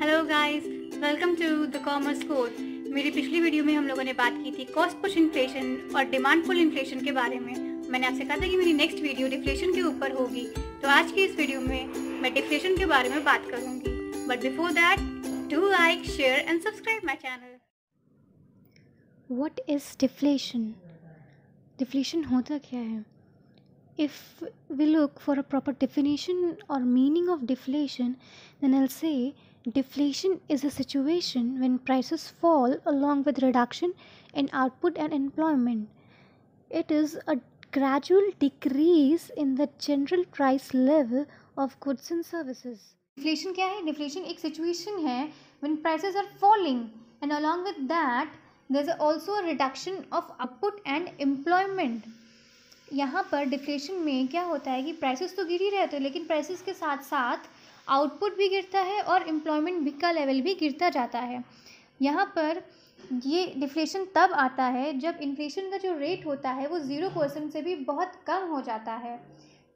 Hello guys welcome to the commerce code मेरी पिछली video में हम लोगों ने बात की थी कॉस्ट पुश इन्फ्लेशन और डिमांड पुल इन्फ्लेशन के बारे में। मैंने आपसे कहा था कि मेरी नेक्स्ट वीडियो डिफ्लेशन के ऊपर होगी। तो आज की इस वीडियो में मैं डिफ्लेशन के बारे में बात करूँगी। But before that do like share and subscribe my channel what is deflation? Deflation होता क्या है? If we look for a proper definition or meaning of deflation, then i'll say deflation is a situation when prices fall along with reduction in output and employment it is a gradual decrease in the general price level of goods and services deflation क्या है deflation एक situation है when prices are falling and along with that there is also a reduction of output and employment यहाँ पर deflation में क्या होता है कि प्राइसेस तो गिर ही रहते हैं, लेकिन प्राइसेस के साथ साथ आउटपुट भी गिरता है और एम्प्लॉयमेंट का लेवल भी गिरता जाता है। यहाँ पर ये डिफ्लेशन तब आता है जब इन्फ्लेशन का जो रेट होता है वो ज़ीरो परसेंट से भी बहुत कम हो जाता है।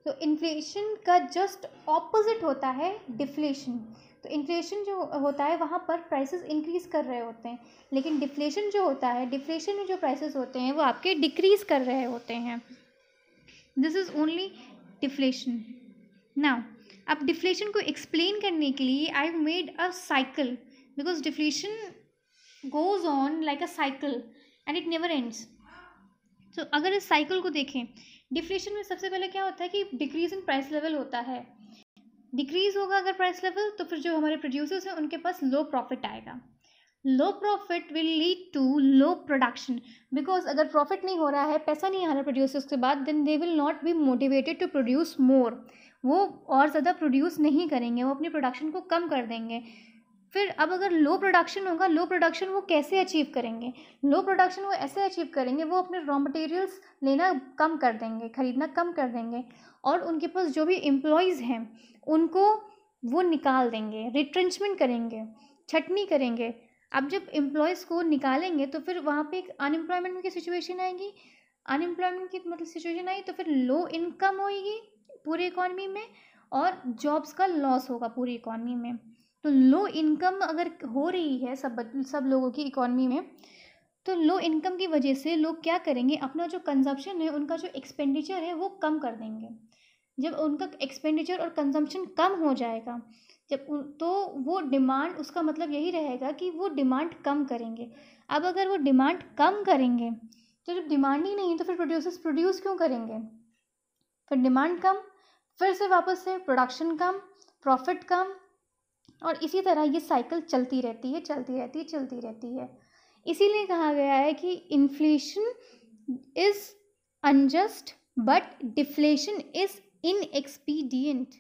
तो इन्फ्लेशन का जस्ट ऑपोजिट होता है डिफ्लेशन। तो इन्फ्लेशन जो होता है वहाँ पर प्राइसेस इंक्रीज़ कर रहे होते हैं, लेकिन डिफ्लेशन जो होता है, डिफ्लेशन में जो प्राइसेस होते हैं वो आपके डिक्रीज़ कर रहे होते हैं। This is only deflation now अब डिफ्लेशन को एक्सप्लेन करने के लिए I made a cycle because deflation goes on like a cycle and it never ends तो अगर इस साइकिल को देखें डिफ्लेशन में सबसे पहले क्या होता है कि डिक्रीज इन प्राइस लेवल होता है। डिक्रीज होगा अगर प्राइस लेवल तो फिर जो हमारे प्रोड्यूसर्स हैं, उनके पास लो प्रॉफिट आएगा। Low profit will lead to low production because अगर प्रॉफिट नहीं हो रहा है, पैसा नहीं आ रहा प्रोड्यूसर्स के बाद then they will not be motivated to produce more वो और ज़्यादा प्रोड्यूस नहीं करेंगे, वो अपनी प्रोडक्शन को कम कर देंगे। फिर अब अगर लो प्रोडक्शन होगा लो प्रोडक्शन वो कैसे अचीव करेंगे? लो प्रोडक्शन वो ऐसे अचीव करेंगे, वो अपने रॉ मटेरियल्स लेना कम कर देंगे, ख़रीदना कम कर देंगे। और उनके पास जो भी एम्प्लॉयज़ हैं, उनको वो निकाल देंगे रिट्रेंचमेंट करेंगे, छटनी करेंगे। अब जब एम्प्लॉयज़ को निकालेंगे तो फिर वहाँ पे एक अनएम्प्लॉयमेंट की सिचुएशन आएगी। अनएम्प्लॉयमेंट की मतलब सिचुएशन आई तो फिर लो इनकम होएगी पूरी इकॉनमी में और जॉब्स का लॉस होगा पूरी इकॉनमी में। तो लो इनकम अगर हो रही है सब सब लोगों की इकॉनमी में तो लो इनकम की वजह से लोग क्या करेंगे? अपना जो कंजप्शन है, उनका जो एक्सपेंडिचर है, वो कम कर देंगे। जब उनका एक्सपेंडिचर और कंजम्पशन कम हो जाएगा जब तो वो डिमांड, उसका मतलब यही रहेगा कि वो डिमांड कम करेंगे। अब अगर वो डिमांड कम करेंगे तो जब डिमांड ही नहीं तो फिर प्रोड्यूसर्स प्रोड्यूस क्यों करेंगे? फिर डिमांड कम, फिर से वापस से प्रोडक्शन कम प्रॉफिट कम, और इसी तरह ये साइकिल चलती रहती है, चलती रहती है, चलती रहती है। इसीलिए कहा गया है कि inflation is unjust but deflation is inexpedient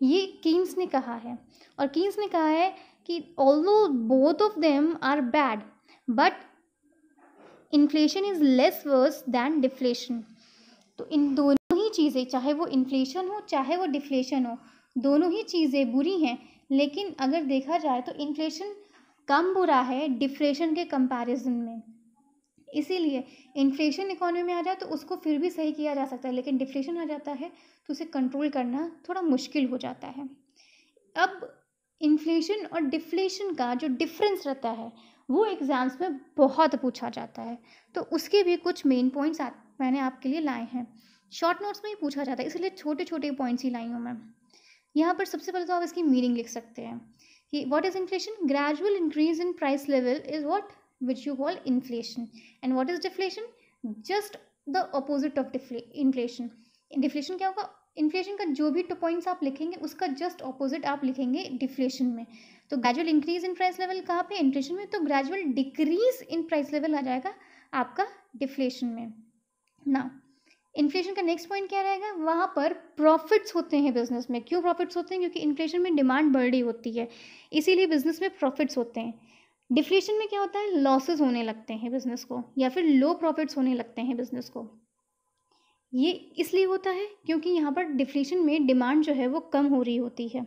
ये कीन्स ने कहा है। और कीन्स ने कहा है कि although both of them are bad but inflation is less worse than deflation तो इन दोनों ही चीज़ें, चाहे वो इन्फ्लेशन हो, चाहे वो डिफ्लेशन हो, दोनों ही चीज़ें बुरी हैं। लेकिन अगर देखा जाए तो इन्फ्लेशन कम बुरा है डिफ्लेशन के कंपैरिजन में। इसीलिए इन्फ्लेशन इकोनॉमी में आ जाए तो उसको फिर भी सही किया जा सकता है, लेकिन डिफ्लेशन आ जाता है तो उसे कंट्रोल करना थोड़ा मुश्किल हो जाता है। अब इन्फ्लेशन और डिफ्लेशन का जो डिफरेंस रहता है, वो एग्ज़ाम्स में बहुत पूछा जाता है। तो उसके भी कुछ मेन पॉइंट्स मैंने आपके लिए लाए हैं। शॉर्ट नोट्स में ही पूछा जाता है, इसलिए छोटे छोटे पॉइंट्स ही लाई हूँ मैं। यहाँ पर सबसे पहले तो आप इसकी मीनिंग लिख सकते हैं कि what is inflation gradual increase in price level is what which you call inflation and what is deflation just the opposite of inflation deflation क्या होगा? इन्फ्लेशन का जो भी टू पॉइंट्स आप लिखेंगे, उसका जस्ट ऑपोजिट आप लिखेंगे डिफ्लेशन में. तो gradual increase in price level कहाँ पे? इन्फ्लेशन में. तो gradual decrease in price level आ जाएगा आपका डिफ्लेशन में. ना इन्फ्लेशन का नेक्स्ट पॉइंट क्या रहेगा? वहाँ पर प्रॉफिट्स होते हैं बिज़नेस में. क्यों प्रॉफिट्स होते हैं? क्योंकि इन्फ्लेशन में डिमांड बढ़ रही होती है. इसीलिए बिज़नेस में प्रॉफिट्स होते हैं. डिफ्लेशन में क्या होता है? लॉसेस होने लगते हैं बिज़नेस को, या फिर लो प्रॉफिट्स होने लगते हैं बिज़नेस को। ये इसलिए होता है क्योंकि यहाँ पर डिफ्लेशन में डिमांड जो है वो कम हो रही होती है।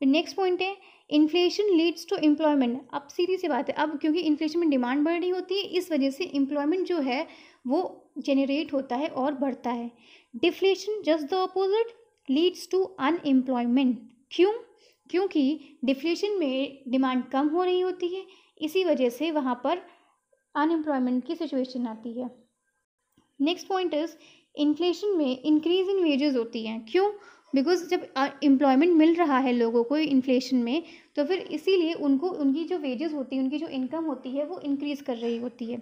नेक्स्ट पॉइंट है इन्फ्लेशन लीड्स टू एम्प्लॉयमेंट अब सीधी सी बात है, अब क्योंकि इन्फ्लेशन में डिमांड बढ़ रही होती है, इस वजह से एम्प्लॉयमेंट जो है वो जेनरेट होता है और बढ़ता है। Deflation just the opposite leads to unemployment क्यों? क्योंकि डिफ्लेशन में डिमांड कम हो रही होती है इसी वजह से वहाँ पर अनएम्प्लॉयमेंट की सिचुएशन आती है। नेक्स्ट पॉइंट इज़ इन्फ्लेशन में इंक्रीज इन वेजेस होती हैं। क्यों? बिकॉज़ जब एम्प्लॉयमेंट मिल रहा है लोगों को इन्फ्लेशन में तो फिर इसीलिए उनको, उनकी जो वेजेस होती है, उनकी जो इनकम होती है, वो इंक्रीज़ कर रही होती है।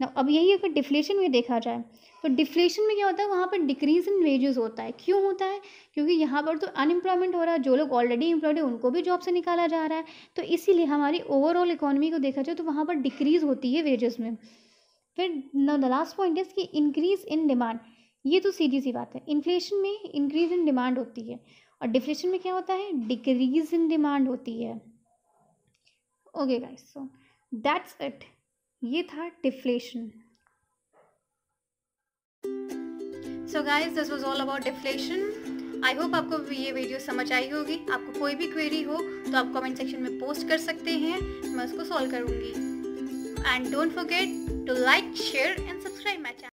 ना, अब यही अगर डिफ्लेशन में देखा जाए तो डिफ्लेशन में क्या होता है? वहाँ पर डिक्रीज इन वेजेस होता है। क्यों होता है? क्योंकि यहाँ पर तो अनएम्प्लॉयमेंट हो रहा है, जो लोग ऑलरेडी एम्प्लॉयड है, उनको भी जॉब से निकाला जा रहा है। तो इसीलिए हमारी ओवरऑल इकोनॉमी को देखा जाए तो वहाँ पर डिक्रीज होती है वेजेस में। फिर द लास्ट पॉइंट इज़ कि इंक्रीज इन डिमांड ये तो सीधी सी बात है। इन्फ्लेशन में इंक्रीज इन डिमांड होती है। और डिफ्लेशन में क्या होता है? डिक्रीज इन डिमांड होती है। Okay guys so that's it ये था deflation. So guys this was all about deflation. I hope आपको ये वीडियो समझ आई होगी। आपको कोई भी क्वेरी हो तो आप कमेंट सेक्शन में पोस्ट कर सकते हैं। मैं उसको सॉल्व करूँगी। And don't forget to like share and subscribe my channel